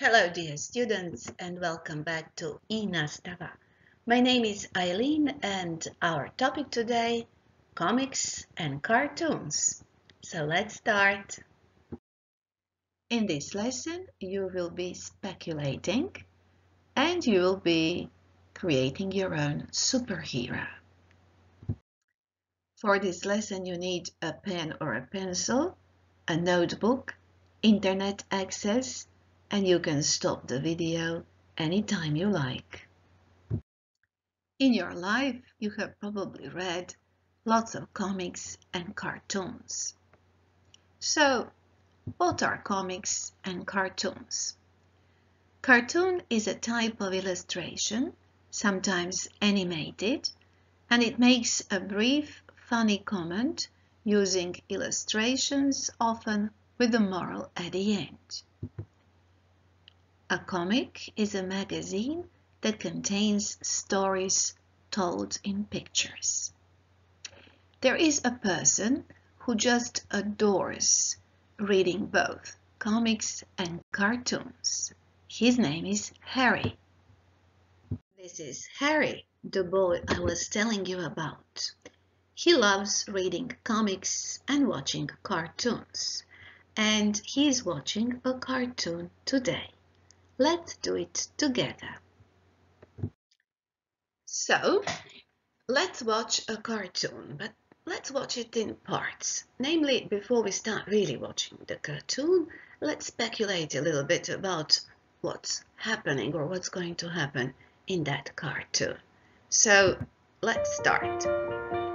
Hello dear students and welcome back to i-nastava. My name is Ajlin and our topic today comics and cartoons. So let's start. In this lesson you will be speculating and you will be creating your own superhero. For this lesson you need a pen or a pencil, a notebook, internet access and you can stop the video anytime you like. In your life, you have probably read lots of comics and cartoons. So, what are comics and cartoons? Cartoon is a type of illustration, sometimes animated, and it makes a brief, funny comment using illustrations, often with a moral at the end. A comic is a magazine that contains stories told in pictures. There is a person who just adores reading both comics and cartoons. His name is Harry. This is Harry, the boy I was telling you about. He loves reading comics and watching cartoons. And he is watching a cartoon today. Let's do it together. So, let's watch a cartoon, but let's watch it in parts. Namely, before we start really watching the cartoon, let's speculate a little bit about what's happening or what's going to happen in that cartoon. So, let's start.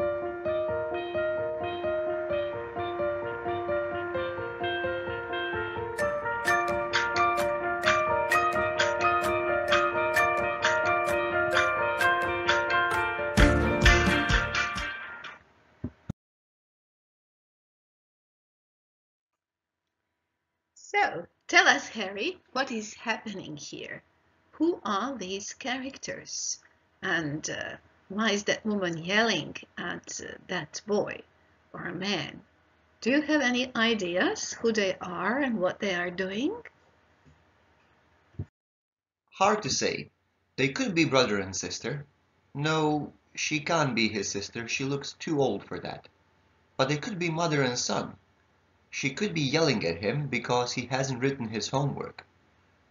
Harry, what is happening here? Who are these characters? And uh, why is that woman yelling at uh, that boy or man? Do you have any ideas who they are and what they are doing? Hard to say. They could be brother and sister. No, she can't be his sister. She looks too old for that. But they could be mother and son. She could be yelling at him because he hasn't written his homework.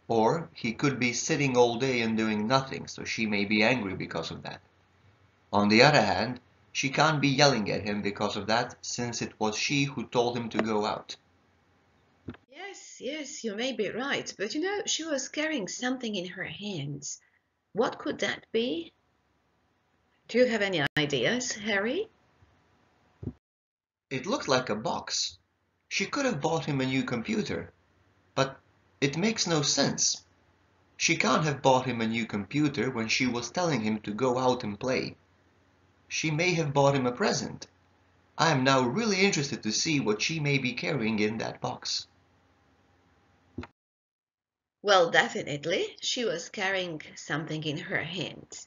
Or he could be sitting all day and doing nothing, so she may be angry because of that. On the other hand, she can't be yelling at him because of that, since it was she who told him to go out. Yes, yes, you may be right, but you know, she was carrying something in her hands. What could that be? Do you have any ideas, Harry? It looked like a box. She could have bought him a new computer, but it makes no sense. She can't have bought him a new computer when she was telling him to go out and play. She may have bought him a present. I am now really interested to see what she may be carrying in that box. Well, definitely, she was carrying something in her hand.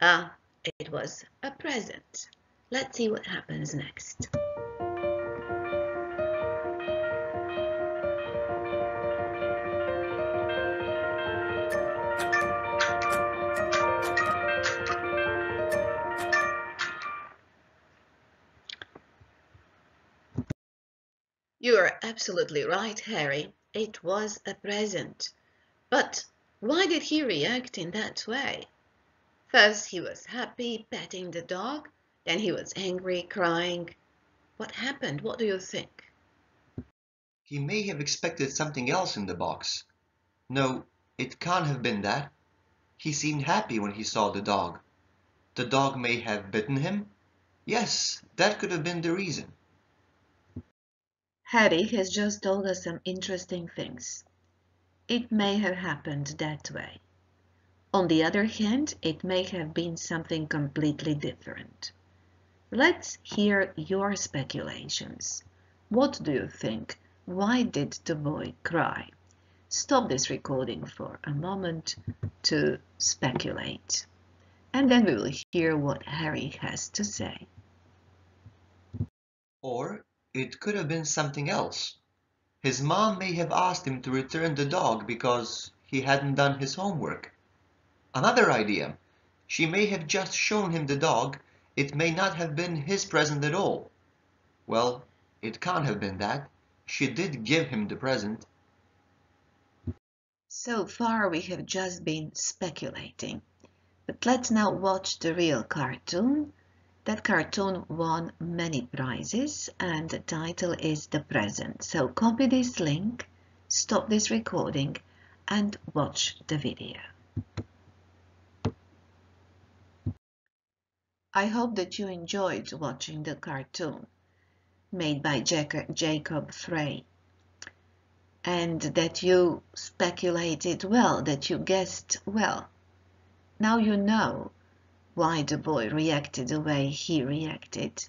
Ah, it was a present. Let's see what happens next. You are absolutely right, Harry. It was a present. But why did he react in that way? First he was happy, petting the dog. Then he was angry, crying. What happened? What do you think? He may have expected something else in the box. No, it can't have been that. He seemed happy when he saw the dog. The dog may have bitten him? Yes, that could have been the reason. Harry has just told us some interesting things. It may have happened that way. On the other hand, it may have been something completely different. Let's hear your speculations. What do you think? Why did the boy cry? Stop this recording for a moment to speculate. And then we will hear what Harry has to say. Or it could have been something else. His mom may have asked him to return the dog because he hadn't done his homework. Another idea. She may have just shown him the dog. It may not have been his present at all. Well, it can't have been that. She did give him the present. So far we have just been speculating. But let's now watch the real cartoon. That cartoon won many prizes and the title is The Present. So copy this link, stop this recording and watch the video. I hope that you enjoyed watching the cartoon made by Jacob Frey and that you speculated well, that you guessed well. Now you know why the boy reacted the way he reacted.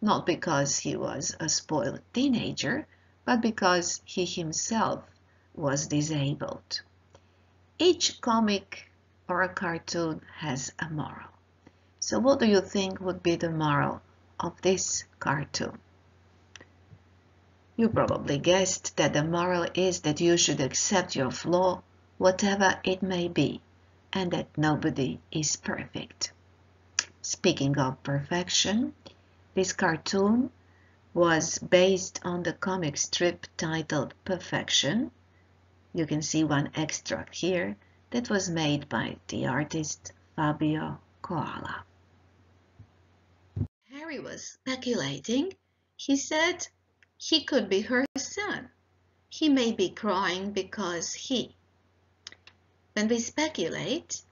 Not because he was a spoiled teenager, but because he himself was disabled. Each comic or a cartoon has a moral. So what do you think would be the moral of this cartoon? You probably guessed that the moral is that you should accept your flaw, whatever it may be, and that nobody is perfect. Speaking of perfection, this cartoon was based on the comic strip titled Perfection. You can see one extract here that was made by the artist Fabio Coala. Harry was speculating. He said he could be her son. He may be crying because he. When we speculate,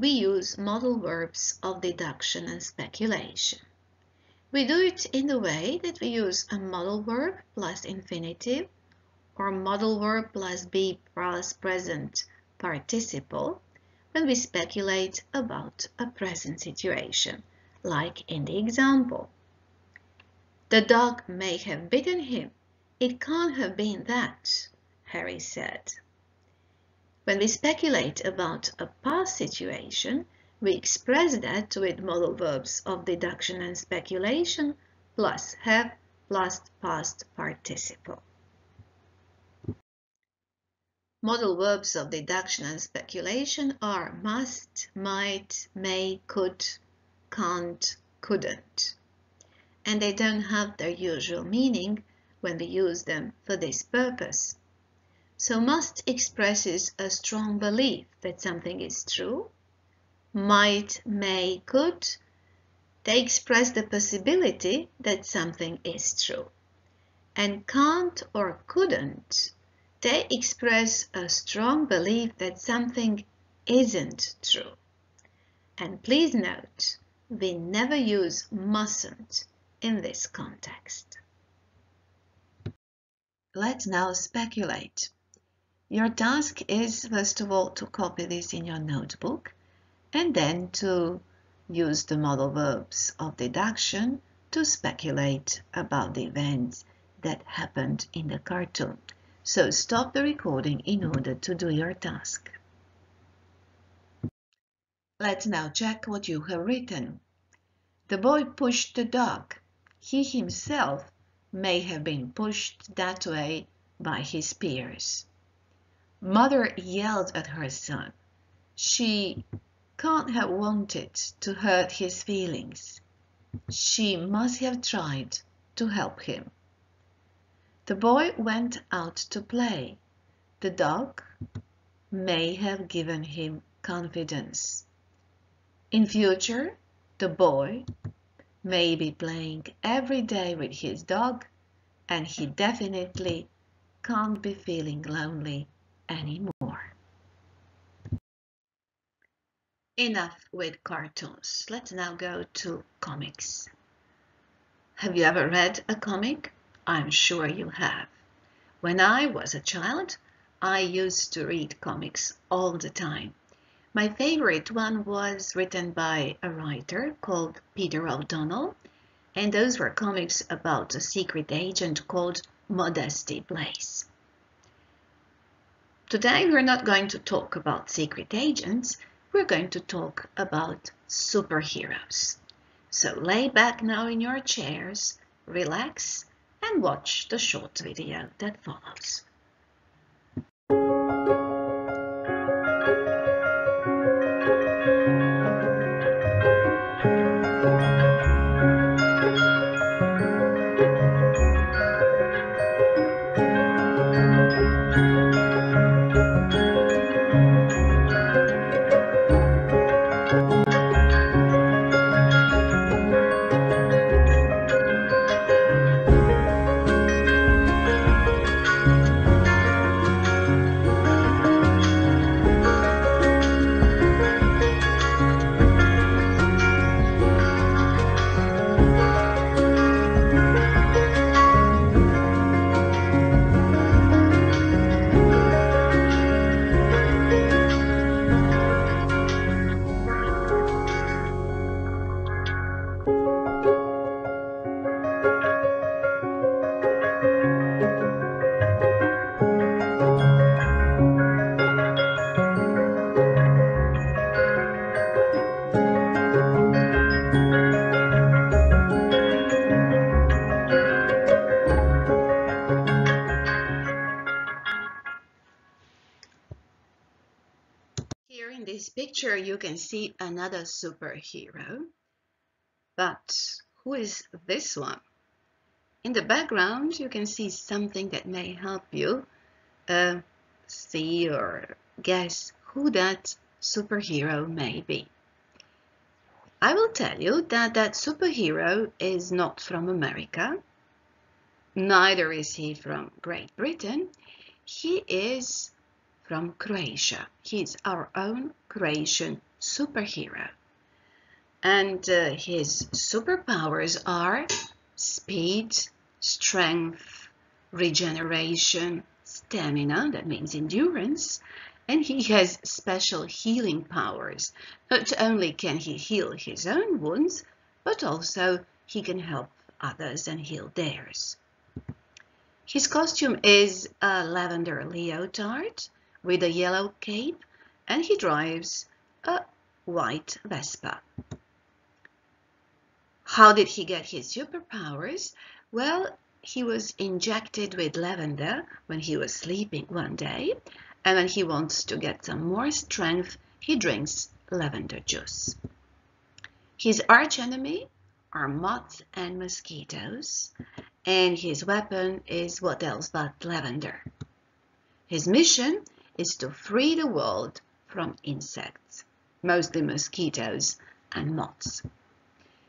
we use modal verbs of deduction and speculation. We do it in the way that we use a modal verb plus infinitive or modal verb plus be plus present participle when we speculate about a present situation, like in the example. The dog may have bitten him. It can't have been that, Harry said. When we speculate about a past situation, we express that with modal verbs of deduction and speculation plus have plus past participle. Modal verbs of deduction and speculation are must, might, may, could, can't, couldn't and they don't have their usual meaning when we use them for this purpose. So must expresses a strong belief that something is true. Might, may, could, they express the possibility that something is true. And can't or couldn't, they express a strong belief that something isn't true. And please note, we never use mustn't in this context. Let's now speculate. Your task is first of all to copy this in your notebook and then to use the modal verbs of deduction to speculate about the events that happened in the cartoon. So stop the recording in order to do your task. Let's now check what you have written. The boy pushed the dog he himself may have been pushed that way by his peers. Mother yelled at her son. She can't have wanted to hurt his feelings. She must have tried to help him. The boy went out to play. The dog may have given him confidence. In future, the boy may be playing every day with his dog and he definitely can't be feeling lonely anymore. Enough with cartoons. Let's now go to comics. Have you ever read a comic? I'm sure you have. When I was a child, I used to read comics all the time. My favorite one was written by a writer called Peter O'Donnell, and those were comics about a secret agent called Modesty Blaise. Today we're not going to talk about secret agents, we're going to talk about superheroes. So lay back now in your chairs, relax, and watch the short video that follows. Picture you can see another superhero. But who is this one? In the background you can see something that may help you uh, see or guess who that superhero may be. I will tell you that that superhero is not from America, neither is he from Great Britain. He is from Croatia. He's our own Croatian superhero. And uh, his superpowers are speed, strength, regeneration, stamina, that means endurance, and he has special healing powers. Not only can he heal his own wounds, but also he can help others and heal theirs. His costume is a lavender leotard with a yellow cape and he drives a white Vespa. How did he get his superpowers? Well, he was injected with lavender when he was sleeping one day and when he wants to get some more strength, he drinks lavender juice. His archenemy are moths and mosquitoes and his weapon is what else but lavender. His mission is to free the world from insects, mostly mosquitoes and moths.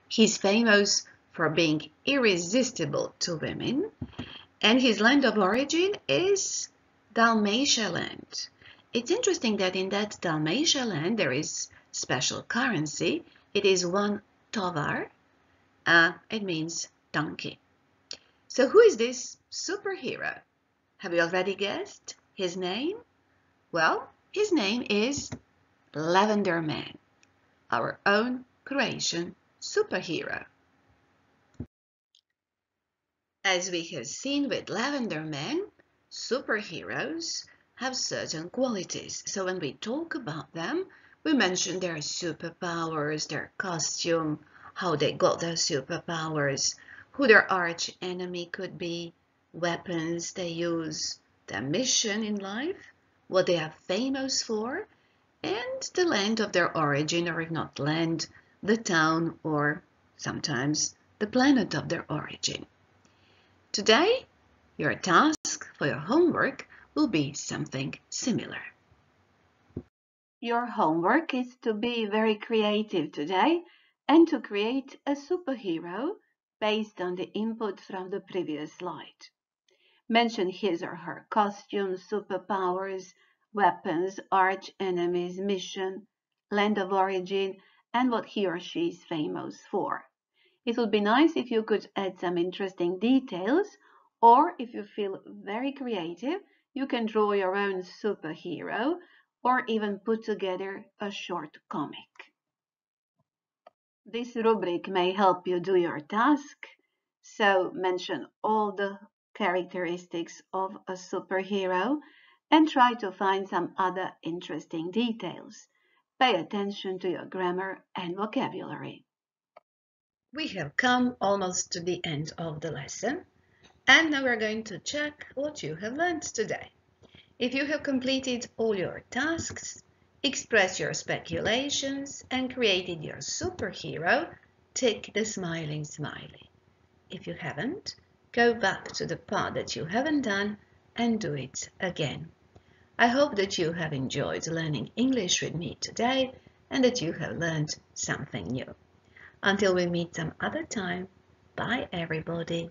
He's famous for being irresistible to women, and his land of origin is Dalmatia land. It's interesting that in that Dalmatia land there is special currency. It is one tovar. Uh, it means donkey. So who is this superhero? Have you already guessed his name? Well, his name is Lavender Man, our own Croatian superhero. As we have seen with Lavender Man, superheroes have certain qualities. So when we talk about them, we mention their superpowers, their costume, how they got their superpowers, who their arch enemy could be, weapons they use, their mission in life, what they are famous for, and the land of their origin, or if not land, the town, or sometimes the planet of their origin. Today, your task for your homework will be something similar. Your homework is to be very creative today and to create a superhero based on the input from the previous slide. Mention his or her costume, superpowers, weapons, arch enemies, mission, land of origin, and what he or she is famous for. It would be nice if you could add some interesting details, or if you feel very creative, you can draw your own superhero or even put together a short comic. This rubric may help you do your task, so mention all the characteristics of a superhero and try to find some other interesting details. Pay attention to your grammar and vocabulary. We have come almost to the end of the lesson. And now we're going to check what you have learned today. If you have completed all your tasks, expressed your speculations, and created your superhero, tick the smiling smiley. If you haven't, go back to the part that you haven't done and do it again. I hope that you have enjoyed learning English with me today and that you have learned something new. Until we meet some other time, bye everybody.